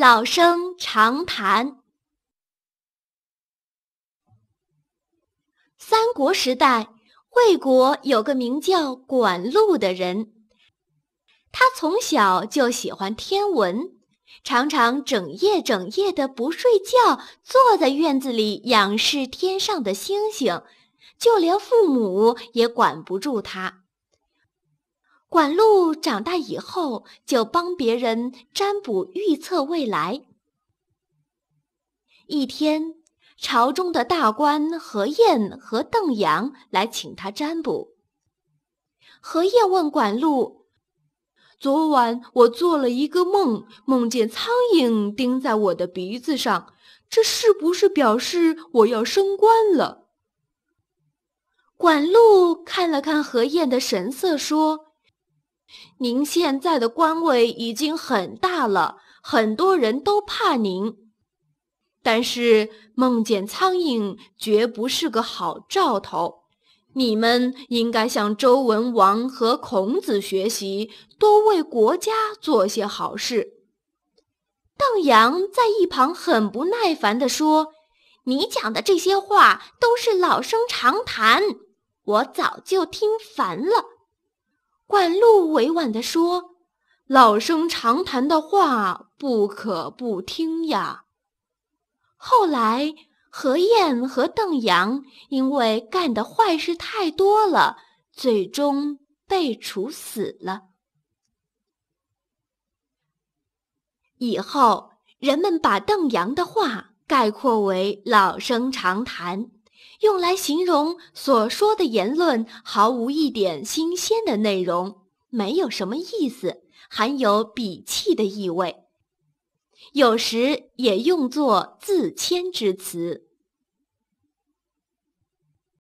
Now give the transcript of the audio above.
老生常谈。三国时代，魏国有个名叫管路的人，他从小就喜欢天文，常常整夜整夜的不睡觉，坐在院子里仰视天上的星星，就连父母也管不住他。管路长大以后，就帮别人占卜预测未来。一天，朝中的大官何晏和邓阳来请他占卜。何晏问管路：“昨晚我做了一个梦，梦见苍蝇叮在我的鼻子上，这是不是表示我要升官了？”管路看了看何晏的神色，说。您现在的官位已经很大了，很多人都怕您。但是梦见苍蝇绝不是个好兆头，你们应该向周文王和孔子学习，多为国家做些好事。邓阳在一旁很不耐烦地说：“你讲的这些话都是老生常谈，我早就听烦了。”管路委婉地说：“老生常谈的话，不可不听呀。”后来，何晏和邓阳因为干的坏事太多了，最终被处死了。以后，人们把邓阳的话概括为“老生常谈”。用来形容所说的言论毫无一点新鲜的内容，没有什么意思，含有鄙弃的意味，有时也用作自谦之词。